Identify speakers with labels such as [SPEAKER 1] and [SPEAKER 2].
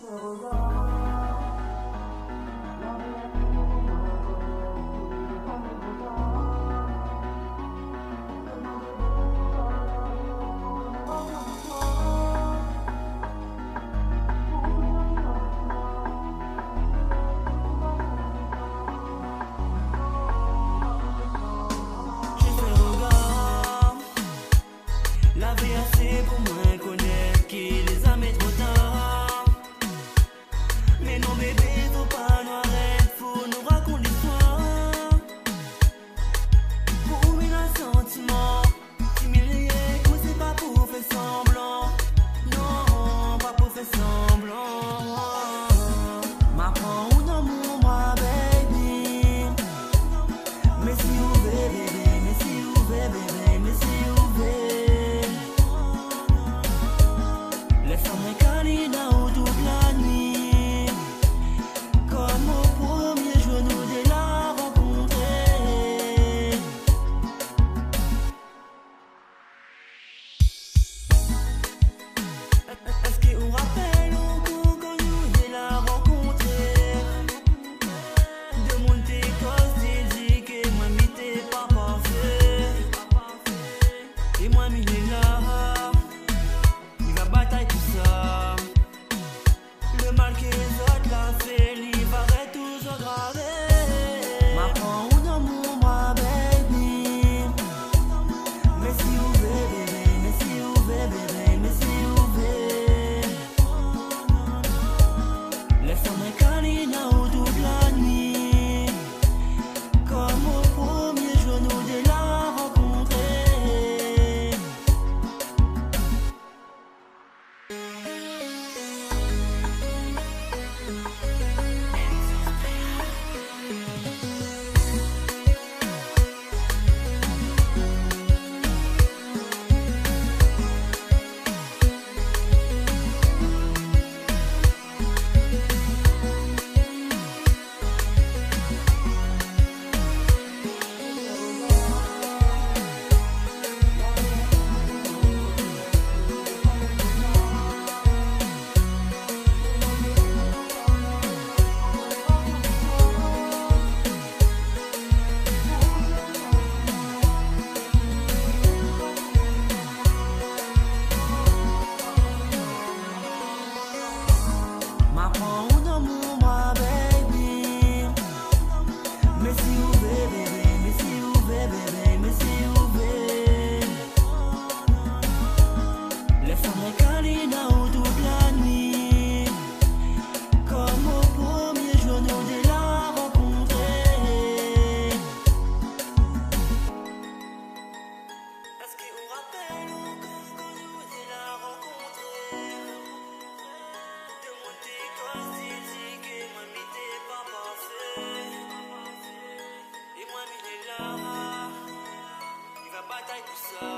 [SPEAKER 1] go wrong. Bataille tout seul.